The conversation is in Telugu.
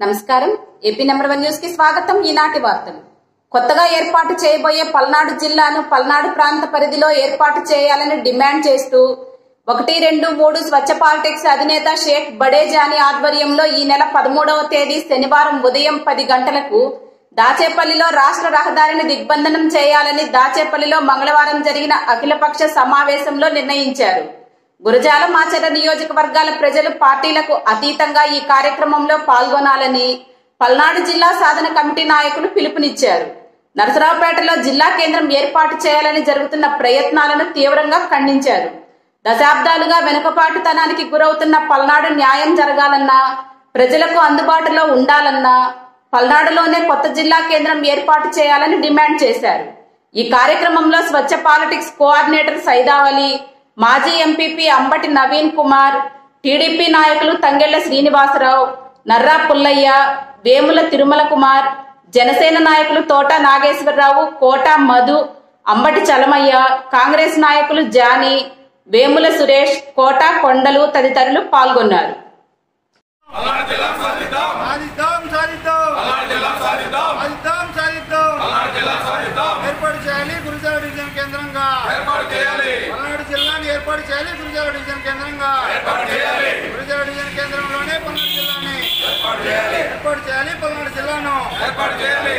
నమస్కారం. ఏపీ నెంబర్ వన్ న్యూస్కి స్వాగతం. ఈనాటి వార్తలు. కొత్తగా ఏర్పాటు చేయబోయే పల్నాడు జిల్లాను పల్నాడు ప్రాంత పరిధిలో ఏర్పాటు చేయాలని డిమాండ్ చేస్తూ ఒకటి రెండు మూడు స్వచ్ఛ పాలిటిక్స్ అధినేత షేక్ బడేజాని ఆధ్వర్యంలో ఈ నెల పదమూడవ తేదీ శనివారం ఉదయం పది గంటలకు దాచేపల్లిలో రాష్ట్ర రహదారిని దిగ్బంధనం చేయాలని దాచేపల్లిలో మంగళవారం జరిగిన అఖిలపక్ష సమావేశంలో నిర్ణయించారు. గురజాల మాచర నియోజకవర్గాల ప్రజలు పార్టీలకు అతీతంగా ఈ కార్యక్రమంలో పాల్గొనాలని పల్నాడు జిల్లా సాధన కమిటీ నాయకులు పిలుపునిచ్చారు. నరసరావుపేటలో జిల్లా కేంద్రం ఏర్పాటు చేయాలని జరుగుతున్న ప్రయత్నాలను తీవ్రంగా ఖండించారు. దశాబ్దాలుగా వెనుకపాటుతనానికి గురవుతున్న పల్నాడు న్యాయం జరగాలన్నా ప్రజలకు అందుబాటులో ఉండాలన్నా పల్నాడులోనే కొత్త జిల్లా కేంద్రం ఏర్పాటు చేయాలని డిమాండ్ చేశారు. ఈ కార్యక్రమంలో స్వచ్ఛ పాలిటిక్స్ కోఆర్డినేటర్ సైదావలి మాజీ ఎంపీపీ అంబటి నవీన్ కుమార్ టీడీపీ నాయకులు తంగెళ్ళ శ్రీనివాసరావు నర్రా పుల్లయ్య వేముల తిరుమల కుమార్ జనసేన నాయకులు తోట నాగేశ్వరరావు కోట మధు అంబటి చలమయ్య కాంగ్రెస్ నాయకులు జానీ వేముల సురేష్ కోట కొండలు తదితరులు పాల్గొన్నారు. సాధిద్దాం సాధిద్దాం సాధిద్దాం ఏర్పాటు చేయాలి. ఏర్పాటు చేయాలి. గురిజాల డివిజన్ కేంద్రంగా. గురిజాల డివిజన్ కేంద్రంలోనే పల్నాడు జిల్లాని. ఏర్పాటు చేయాలి పల్నాడు జిల్లాను. ఏర్పాటు చేయాలి.